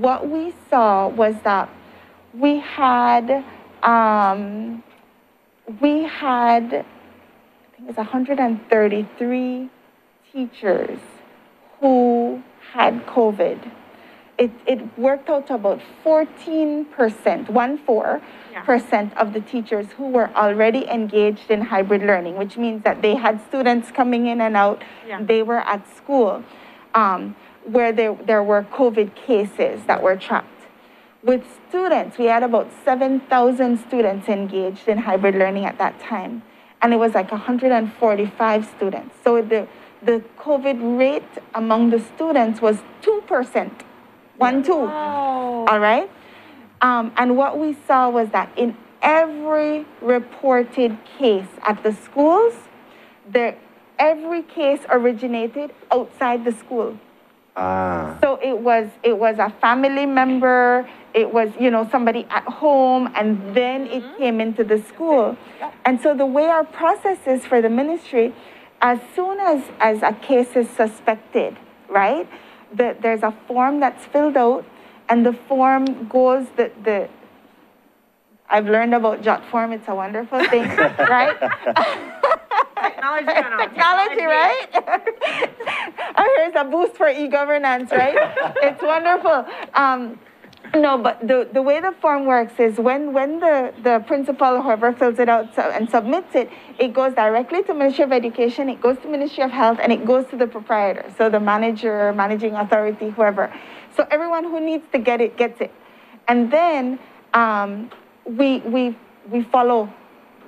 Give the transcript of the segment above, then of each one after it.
what we saw was that we had, um, we had, I think it was 133 teachers who had COVID. It, it worked out to about 14%, one four Yeah. percent of the teachers who were already engaged in hybrid learning, which means that they had students coming in and out. Yeah. They were at school um, where there, there were COVID cases that were trapped. With students, we had about 7,000 students engaged in hybrid learning at that time. And it was like 145 students. So the, the COVID rate among the students was 2%. One, two. Oh. All right? Um, and what we saw was that in every reported case at the schools, the, every case originated outside the school. Ah. So it was it was a family member, it was you know somebody at home, and then it came into the school. And so the way our process is for the ministry, as soon as as a case is suspected, right? The, there's a form that's filled out, and the form goes the the. I've learned about Jotform. It's a wonderful thing, right? Technology, no, no, Technology, right? It's a boost for e-governance, right? it's wonderful. Um, no, but the, the way the form works is when, when the, the principal whoever fills it out and submits it, it goes directly to Ministry of Education, it goes to Ministry of Health, and it goes to the proprietor, so the manager, managing authority, whoever. So everyone who needs to get it gets it. And then um, we, we, we follow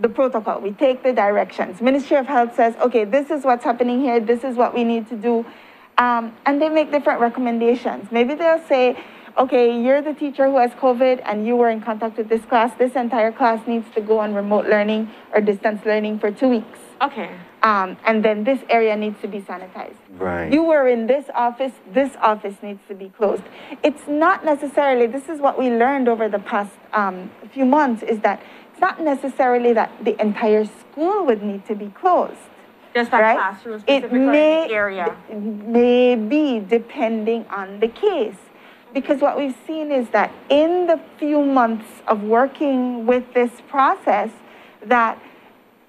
the protocol. We take the directions. Ministry of Health says, okay, this is what's happening here. This is what we need to do. Um, and they make different recommendations. Maybe they'll say, okay, you're the teacher who has COVID and you were in contact with this class. This entire class needs to go on remote learning or distance learning for two weeks. Okay. Um, and then this area needs to be sanitized. Right. You were in this office, this office needs to be closed. It's not necessarily, this is what we learned over the past um, few months, is that it's not necessarily that the entire school would need to be closed. Just that right? classroom It specifically or may, the area. may be depending on the case. Because what we've seen is that in the few months of working with this process, that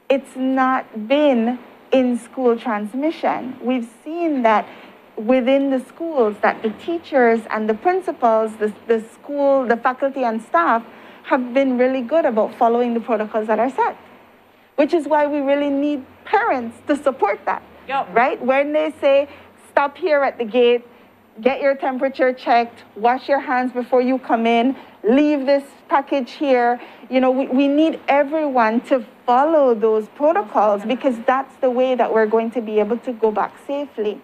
it's not been in school transmission. We've seen that within the schools that the teachers and the principals, the, the school, the faculty and staff have been really good about following the protocols that are set. Which is why we really need parents to support that. Yep. Right? When they say, stop here at the gate, get your temperature checked, wash your hands before you come in, leave this package here. You know, we, we need everyone to follow those protocols because that's the way that we're going to be able to go back safely.